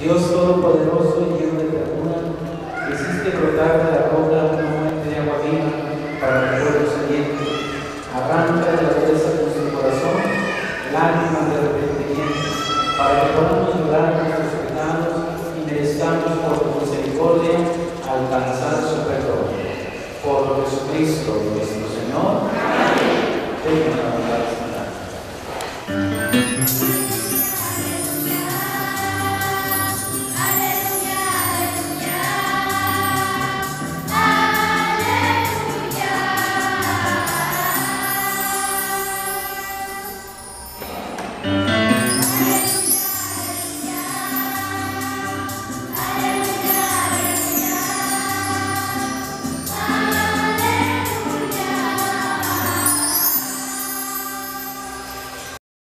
Dios Todopoderoso y lleno de ternura, que hiciste brotar de la roca una fuente de agua viva para el pueblo siguiente. Arranca de la dureza de nuestro corazón lágrimas de arrepentimiento, para que podamos llorar nuestros pecados y merezcamos por tu misericordia alcanzar su perdón. Por Jesucristo nuestro Señor. Amén. Thank.